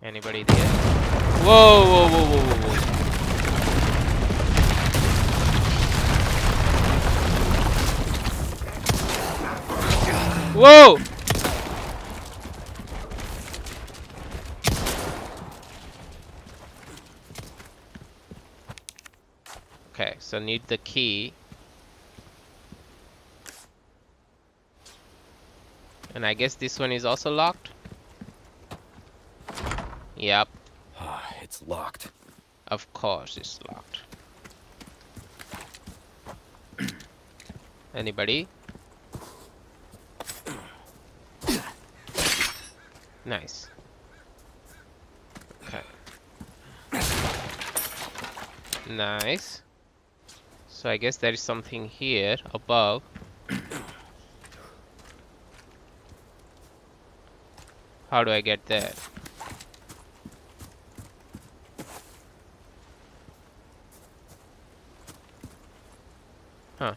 Anybody there? Whoa, whoa, whoa, whoa, whoa, whoa. Whoa! Okay, so need the key. And I guess this one is also locked? Yep, Ah, it's locked. of course it's locked. Anybody? Nice. Okay. Nice. So I guess there is something here above. How do I get there? Huh.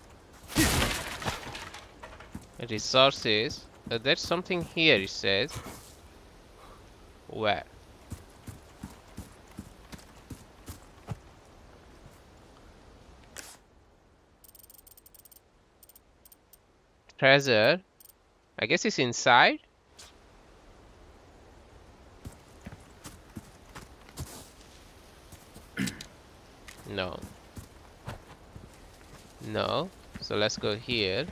Resources. Uh, there's something here, it says. Where? Treasure. I guess it's inside. No. No. So let's go here.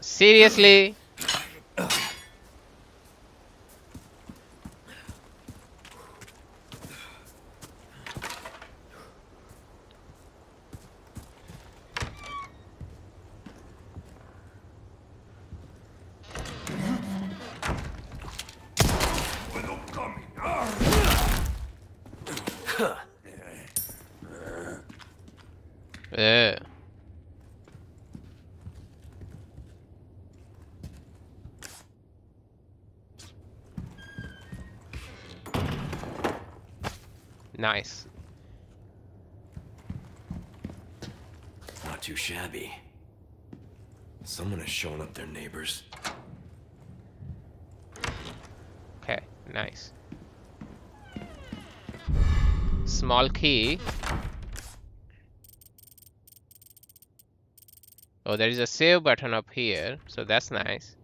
Seriously? Yeah. Nice. Not too shabby. Someone has shown up their neighbors. Okay, nice. Small key. Oh, there is a save button up here, so that's nice.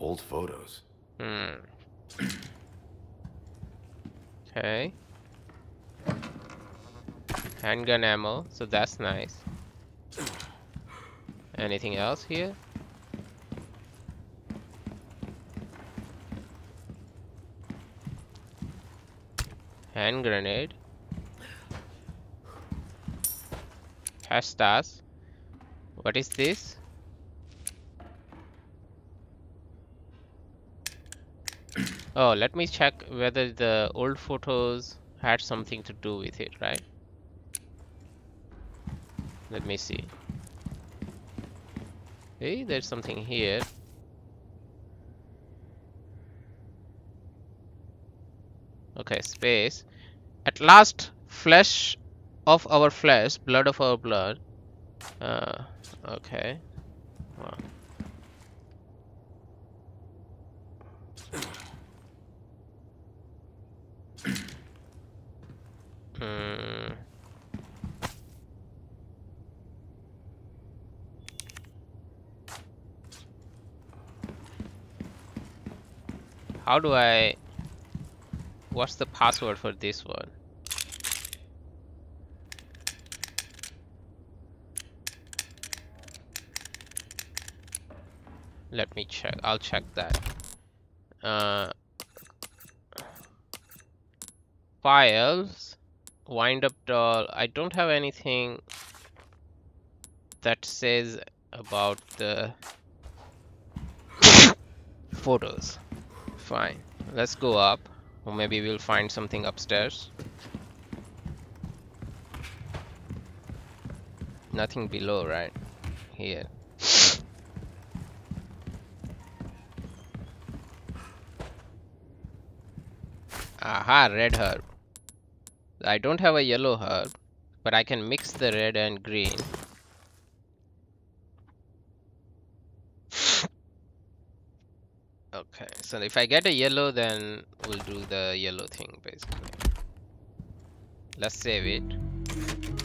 Old photos. Hmm. Okay. Handgun ammo, so that's nice. Anything else here? Hand grenade. Hastas. What is this? Oh, let me check whether the old photos had something to do with it, right? Let me see. Hey, there's something here. Okay, space. At last, flesh of our flesh, blood of our blood. Uh, okay. Wow. Hmm. How do I... What's the password for this one? Let me check. I'll check that. Uh, files. Wind up doll. I don't have anything that says about the photos. Fine. Let's go up. Or maybe we'll find something upstairs. Nothing below, right? Here. Aha, red herb. I don't have a yellow herb, but I can mix the red and green. Okay, so if I get a yellow, then we'll do the yellow thing, basically. Let's save it.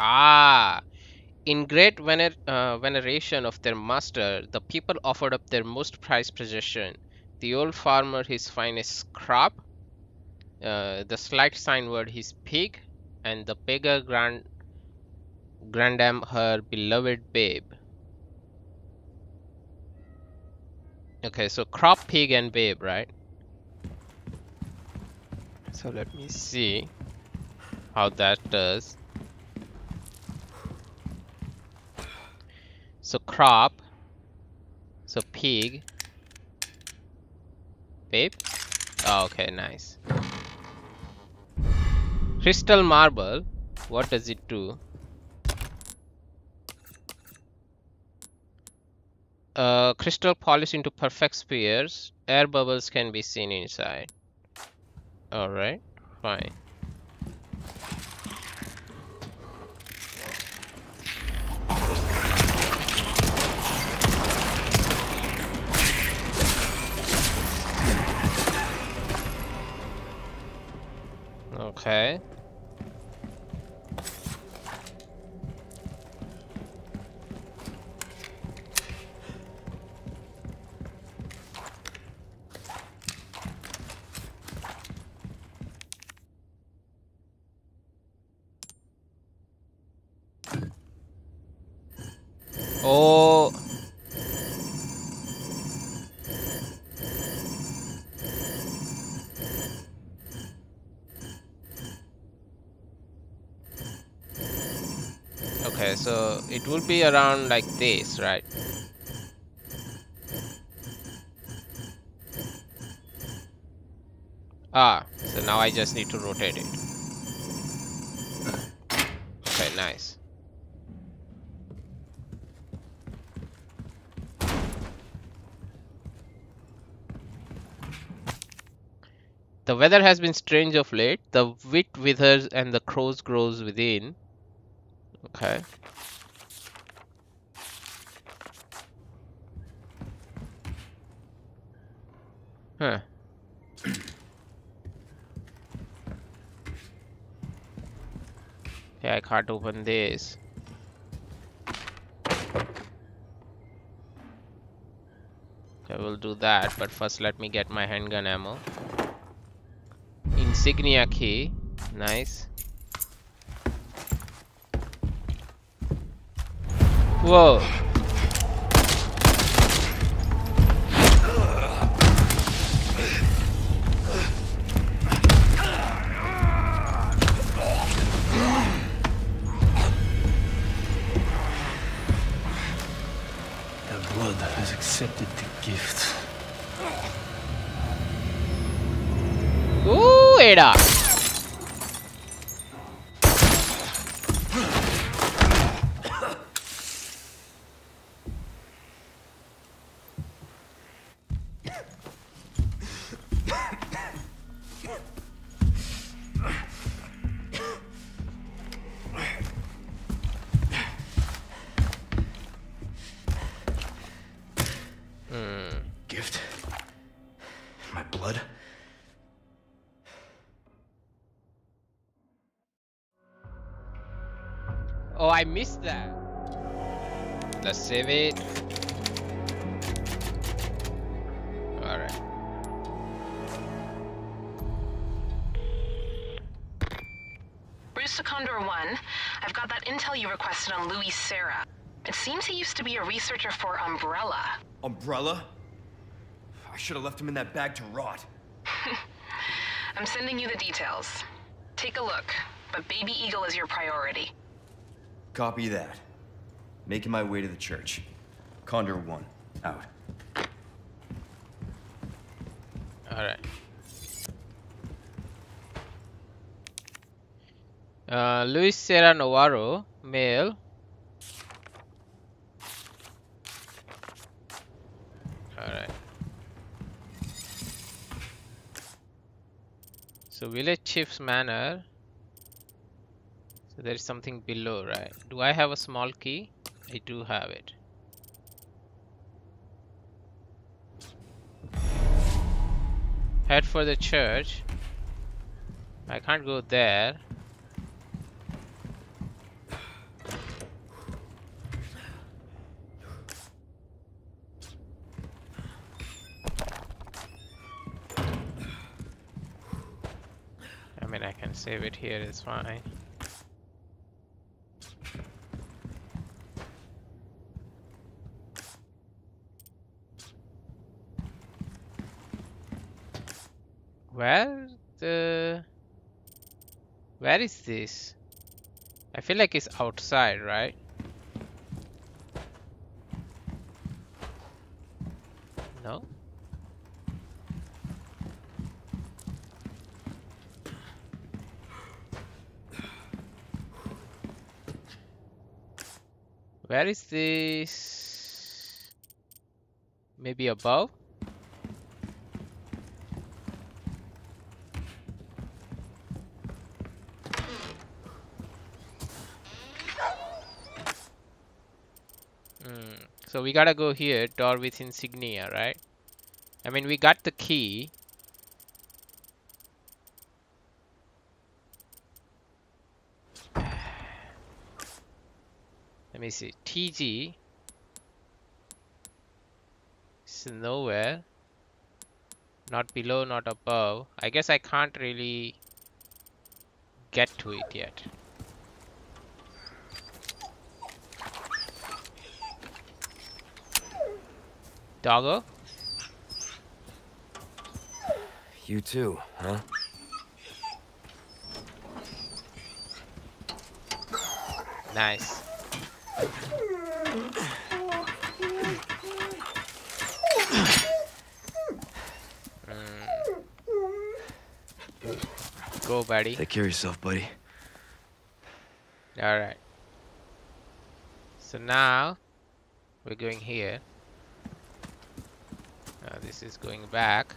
Ah, in great vener uh, veneration of their master, the people offered up their most prized possession, the old farmer his finest crop, uh, the slight sign word his pig, and the beggar grand grandam her beloved babe. Okay, so crop, pig, and babe, right? So let me see how that does. So crop, so pig, babe. Oh, okay, nice. Crystal marble, what does it do? Uh, crystal polish into perfect spheres. Air bubbles can be seen inside. Alright, fine. Okay. Oh. Okay, it will be around like this, right? Ah, so now I just need to rotate it. Okay, nice. The weather has been strange of late. The wheat withers and the crows grows within. Okay. Huh. Yeah, I can't open this. Okay, we'll do that, but first let me get my handgun ammo. Insignia key. Nice. Whoa. Missed that. Let's save it. Alright. Bruce to Condor 1, I've got that intel you requested on Luis Serra. It seems he used to be a researcher for Umbrella. Umbrella? I should have left him in that bag to rot. I'm sending you the details. Take a look, but Baby Eagle is your priority. Copy that. Making my way to the church. Condor 1, out. Alright. Uh, Luis Serra Navarro, male. Alright. So village chief's manor. There is something below, right? Do I have a small key? I do have it. Head for the church. I can't go there. I mean, I can save it here, it's fine. Where the... Where is this? I feel like it's outside, right? No? Where is this? Maybe above? Hmm. So we gotta go here, door with insignia, right? I mean, we got the key. Let me see. TG. It's nowhere. Not below, not above. I guess I can't really get to it yet. Doggo? You too, huh? Nice. Mm. Go, buddy. Take care of yourself, buddy. Alright. So now we're going here. Now this is going back.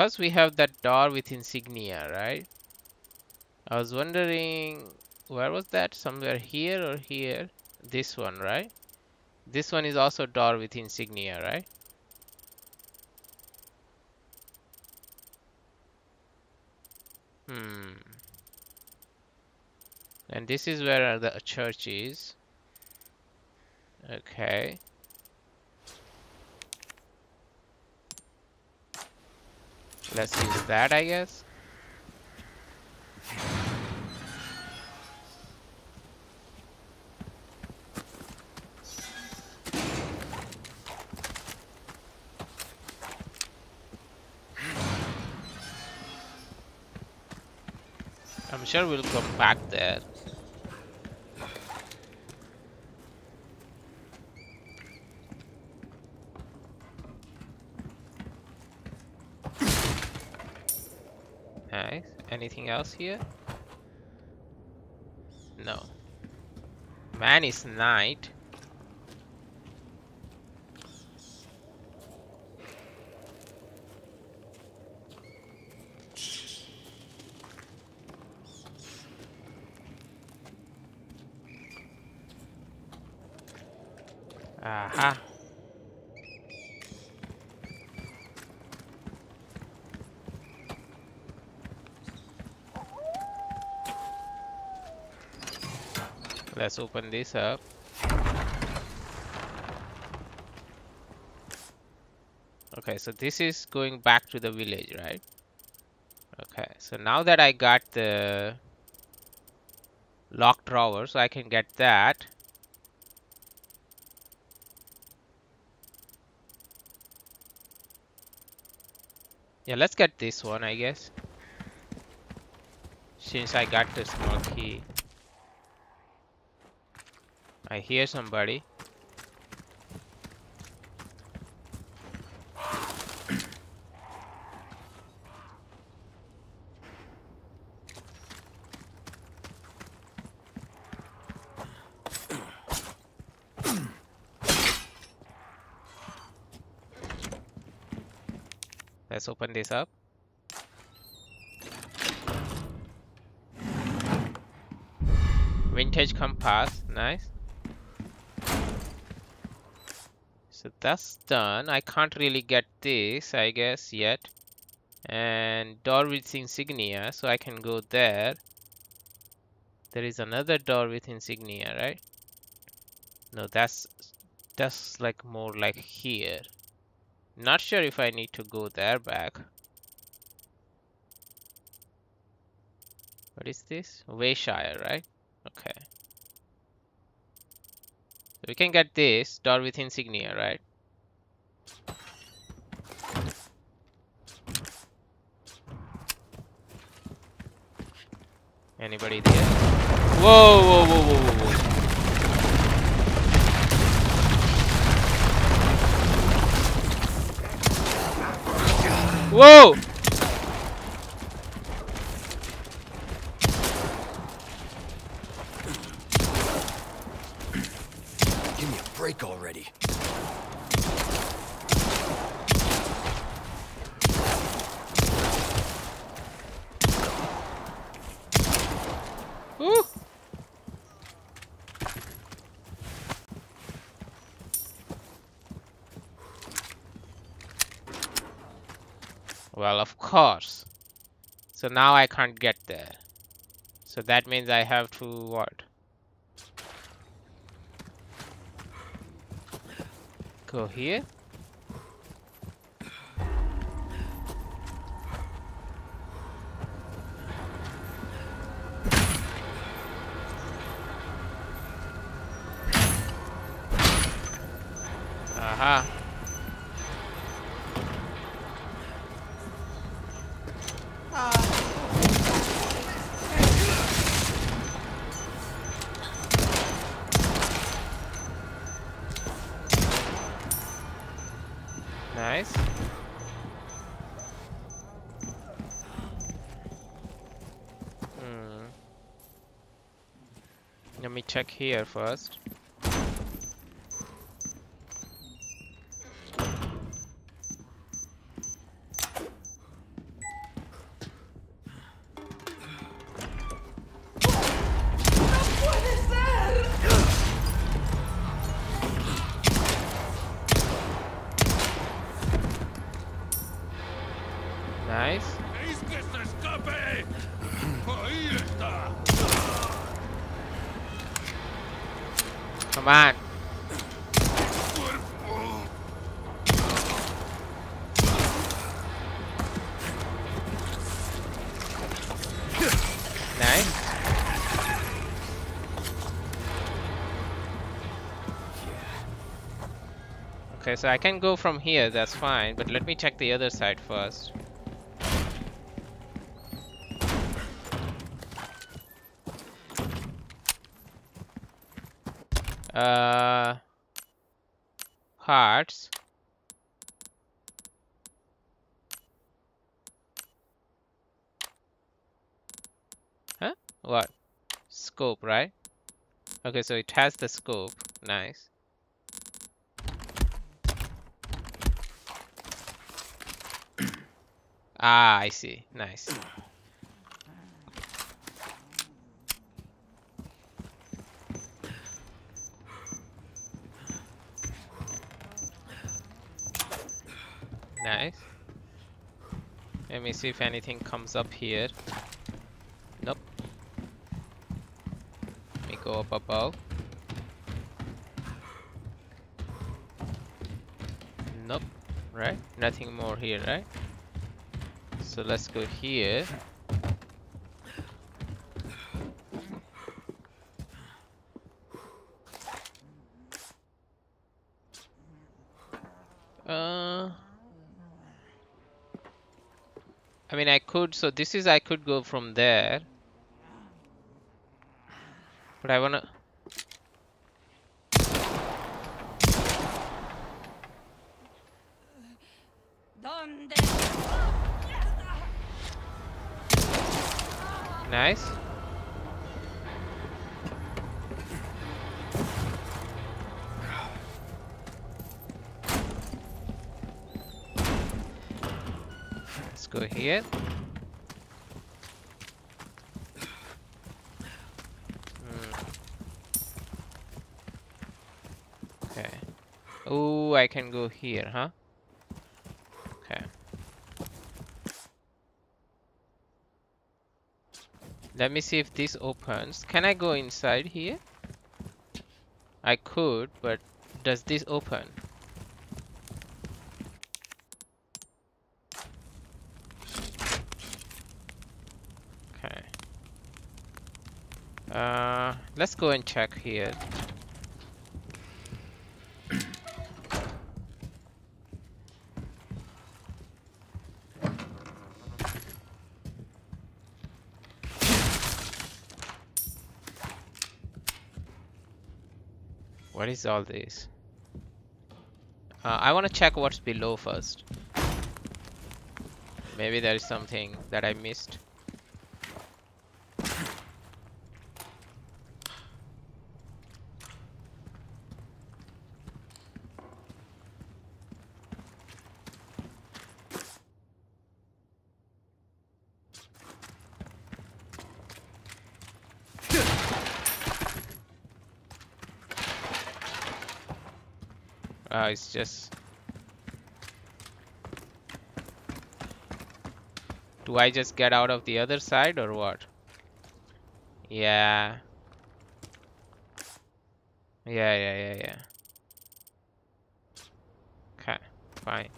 because we have that door with insignia, right? I was wondering, where was that? Somewhere here or here? This one, right? This one is also door with insignia, right? Hmm. And this is where the church is. Okay. Let's use that, I guess. Sure we'll come back there. Nice. Anything else here? No. Man is night. Aha. Let's open this up. Okay, so this is going back to the village, right? Okay, so now that I got the locked drawer, so I can get that. Yeah, let's get this one, I guess. Since I got the small key. I hear somebody. Let's open this up. Vintage compass, nice. So that's done. I can't really get this, I guess, yet. And door with insignia, so I can go there. There is another door with insignia, right? No, that's that's like more like here. Not sure if I need to go there back. What is this? Wayshrine, right? Okay. We can get this door with insignia, right? Anybody there? Whoa, whoa, whoa, whoa, whoa, whoa. Whoa! Give me a break Woo! Well, of course. So now I can't get there. So that means I have to what? Go here? Check here first. Okay, so I can go from here, that's fine, but let me check the other side first. Uh, hearts. Huh? What? Scope, right? Okay, so it has the scope. Nice. Ah, I see. Nice. Nice. Let me see if anything comes up here. Nope. Let me go up above. Nope. Right? Nothing more here, right? So let's go here. Uh, I mean, I could, so this is, I could go from there. But I wanna... ¿Dónde? Nice. go here. Hmm. Okay. Oh, I can go here, huh? Okay. Let me see if this opens. Can I go inside here? I could, but does this open? Okay. Uh, let's go and check here. All this? Uh, I want to check what's below first. Maybe there is something that I missed. Uh, it's just... Do I just get out of the other side or what? Yeah. Yeah, yeah, yeah, yeah. Okay, fine.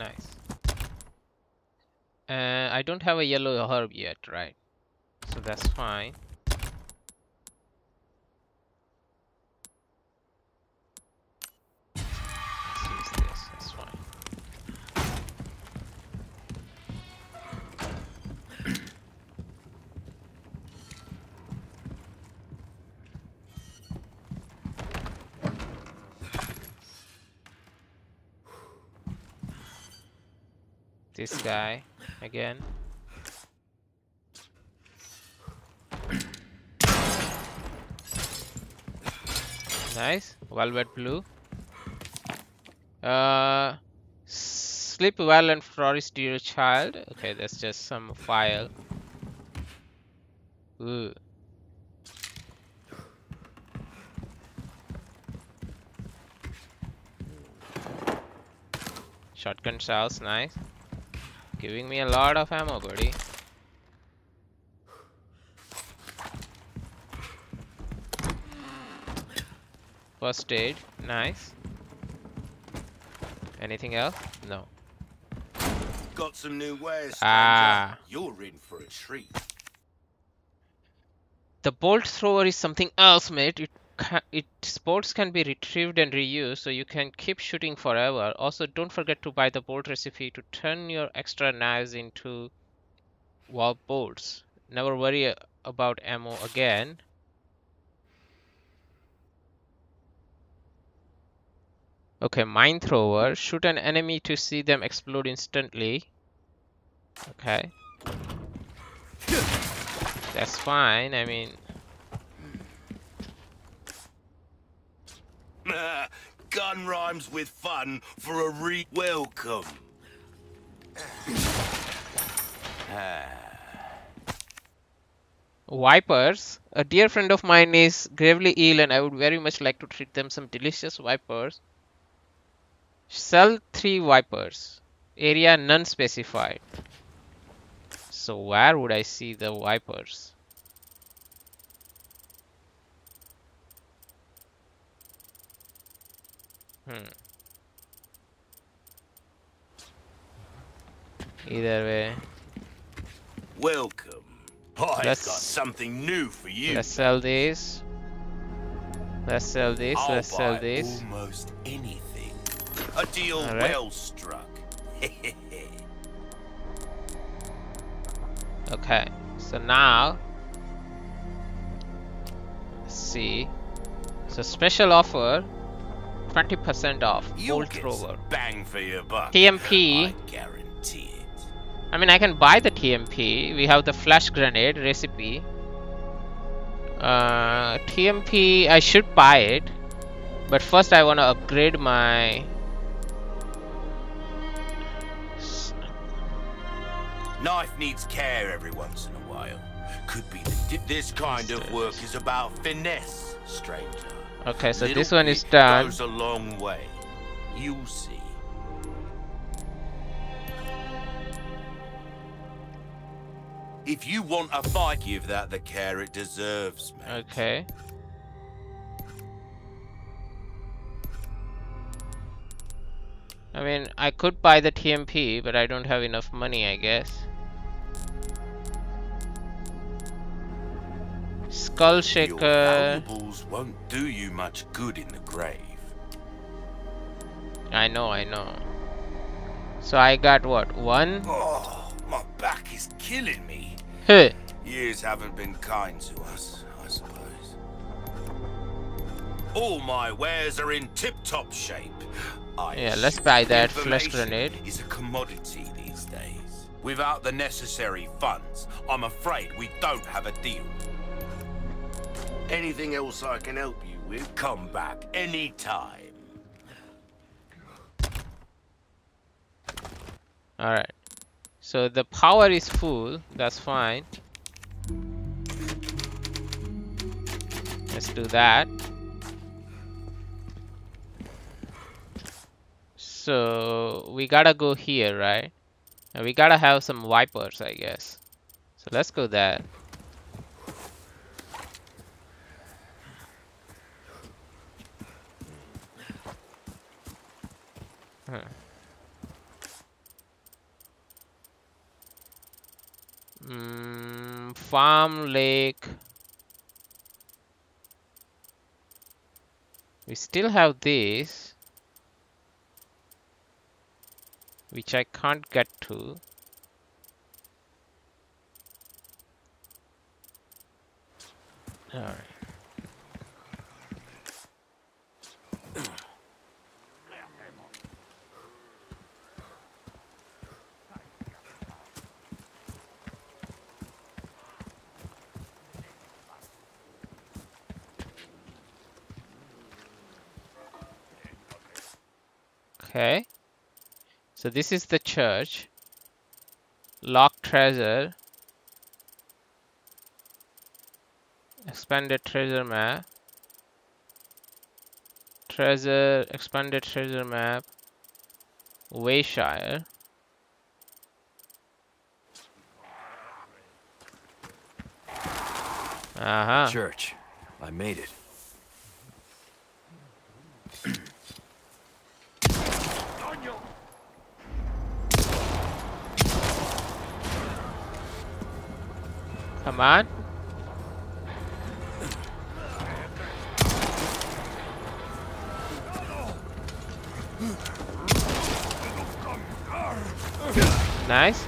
Nice. Uh, I don't have a yellow herb yet, right? So that's fine. Guy again. Nice. Velvet blue. Uh, sleep well and flourish, dear child. Okay, that's just some file. Ooh. Shotgun shells, nice. Giving me a lot of ammo, buddy. First aid, nice. Anything else? No. Got some new wares. Ah. You're in for a treat. The bolt thrower is something else, mate. It its bolts can be retrieved and reused, so you can keep shooting forever. Also, don't forget to buy the bolt recipe to turn your extra knives into wall bolts. Never worry about ammo again. Okay, mine thrower. Shoot an enemy to see them explode instantly. Okay. That's fine. I mean, Gun rhymes with fun for a re welcome. Vipers. A dear friend of mine is gravely ill and I would very much like to treat them some delicious vipers. Sell three vipers. Area none specified. So where would I see the vipers? Hmm. Either way. Welcome. I've Let's- got something new for you. Let's sell these. Let's sell this. I'll Let's sell this. almost anything. A deal right. well struck. Okay. So now, let's see. So special offer, 20% off. You'll Bolt bang for your buck. TMP. I guarantee it. I mean, I can buy the TMP. We have the flash grenade recipe. Uh, TMP, I should buy it. But first I want to upgrade my... Knife needs care every once in a while. Could be the This kind of work is about finesse, stranger. Okay, so Little this one is done. Goes a long way. You'll see. If you want a fight, give that the care it deserves, mate. Okay. I mean, I could buy the TMP, but I don't have enough money, I guess. Skull Shaker. won't do you much good in the grave. I know, I know. So I got what? One? Oh, my back is killing me. Huh. Years haven't been kind to us, I suppose. All my wares are in tip-top shape. I Yeah, let's buy that flash information grenade. Is a commodity these days. Without the necessary funds, I'm afraid we don't have a deal. Anything else I can help you with, come back anytime. Alright. So the power is full. That's fine. Let's do that. So we gotta go here, right? And we gotta have some wipers, I guess. So let's go there. Mm, farm lake. We still have this, which I can't get to. Alright. Okay. So this is the church. Locked treasure. Expanded treasure map. Treasure, expanded treasure map. Wayshrine. Uh-huh. Church. I made it. Come on. Nice.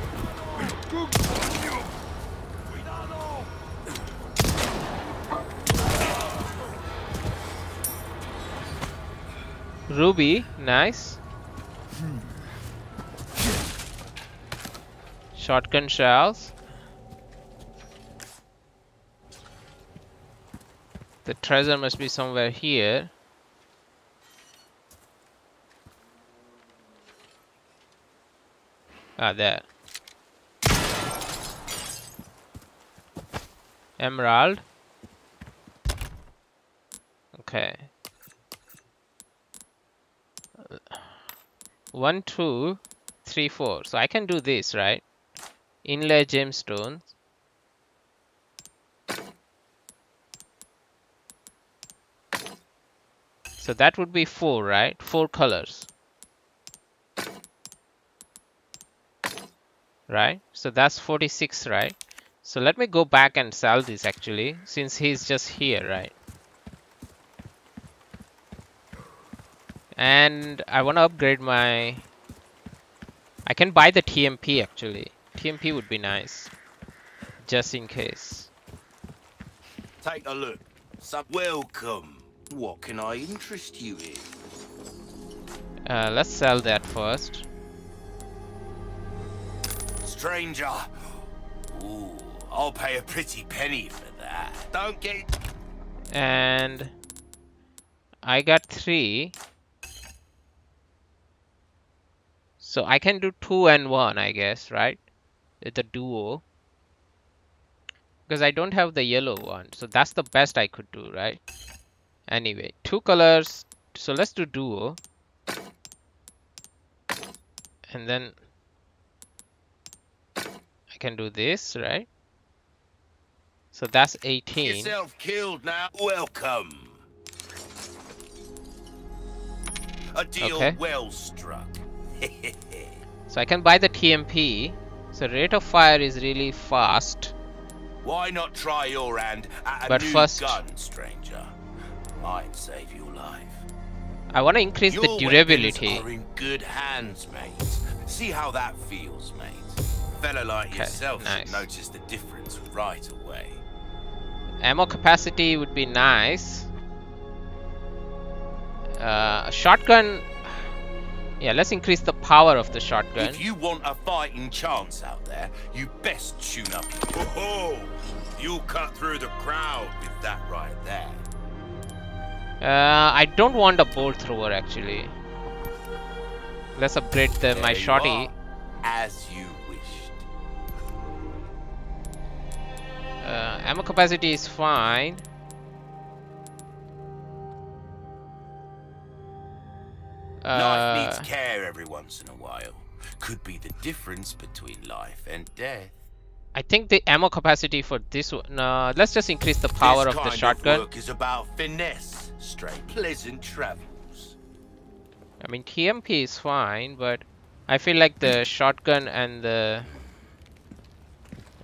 Ruby, nice. Shotgun shells. The treasure must be somewhere here. Ah, there. Emerald. Okay. One, two, three, four. So I can do this, right? Inlay gemstones. So that would be four, right? Four colors. Right? So that's 46, right? So let me go back and sell this actually, since he's just here, right? And I want to upgrade my... I can buy the TMP actually. TMP would be nice. just in case. Take a look. So welcome. What can I interest you in? Uh, let's sell that first. Stranger. Ooh, I'll pay a pretty penny for that. Don't get And I got three. So I can do two and one, I guess, right? It's a duo. Because I don't have the yellow one. So that's the best I could do, right? Anyway, two colors. So let's do duo. And then I can do this, right? So that's 18. yourself killed now. Welcome. A deal Okay. well struck. So I can buy the TMP. So rate of fire is really fast. Why not try your hand at a But new first- gun, stranger? Might save your life. I want to increase the durability. are in good hands, mate. See how that feels, mate. Fella like Okay, yourself nice. should notice the difference right away. Ammo capacity would be nice. Uh, a shotgun. Yeah, let's increase the power of the shotgun. If you want a fighting chance out there, you best tune up. Oh, you'll cut through the crowd with that right there. Uh, I don't want a bolt thrower actually. Let's upgrade the, my shotty. As you wished. Uh, ammo capacity is fine. Life needs Uh, care every once in a while. Could be the difference between life and death. I think the ammo capacity for this one. No, let's just increase the power this of the shotgun. work is about finesse, straight pleasant travels. I mean, TMP is fine, but I feel like the shotgun and the.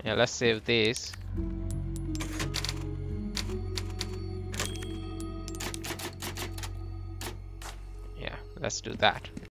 Yeah, let's save this. Yeah, let's do that.